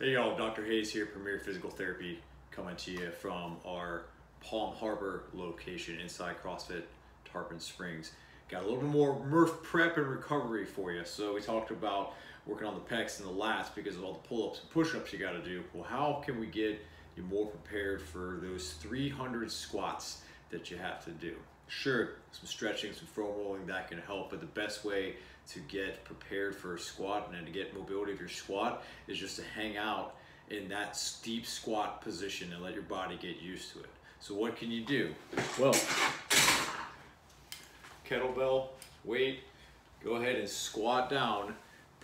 Hey y'all, Dr. Hays here, Premier Physical Therapy, coming to you from our Palm Harbor location inside CrossFit Tarpon Springs. Got a little bit more Murph prep and recovery for you. So we talked about working on the pecs and the lats because of all the pull-ups and push-ups you gotta do. Well, how can we get you more prepared for those 300 squats that you have to do? Sure, some stretching, some foam rolling, that can help, but the best way to get prepared for a squat and to get mobility of your squat is just to hang out in that deep squat position and let your body get used to it. So what can you do? Well, kettlebell, weight, go ahead and squat down,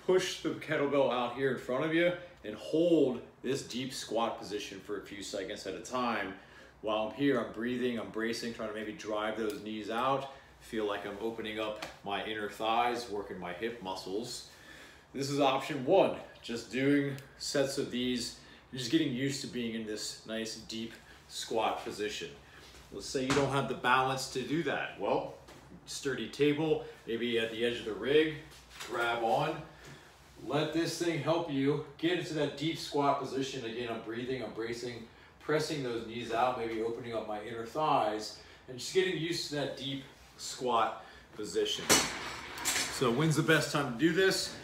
push the kettlebell out here in front of you and hold this deep squat position for a few seconds at a time. While I'm here, I'm breathing, I'm bracing, trying to maybe drive those knees out feel like I'm opening up my inner thighs, working my hip muscles. This is option one, just doing sets of these, just getting used to being in this nice deep squat position. Let's say you don't have the balance to do that. Well, sturdy table, maybe at the edge of the rig, grab on, let this thing help you get into that deep squat position. Again, I'm breathing, I'm bracing, pressing those knees out, maybe opening up my inner thighs, and just getting used to that deep squat position. So when's the best time to do this?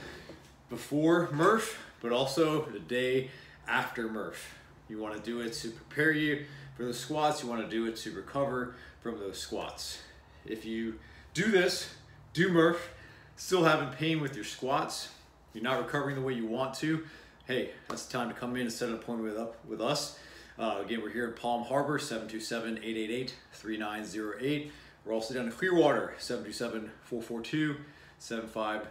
Before Murph, but also the day after Murph. You wanna do it to prepare you for the squats. You wanna do it to recover from those squats. If you do this, do Murph, still having pain with your squats, you're not recovering the way you want to, hey, that's the time to come in and set an appointment with, up, with us. Uh, again, we're here at Palm Harbor, 727-888-3908. We're also down in Clearwater, 727-442-7500.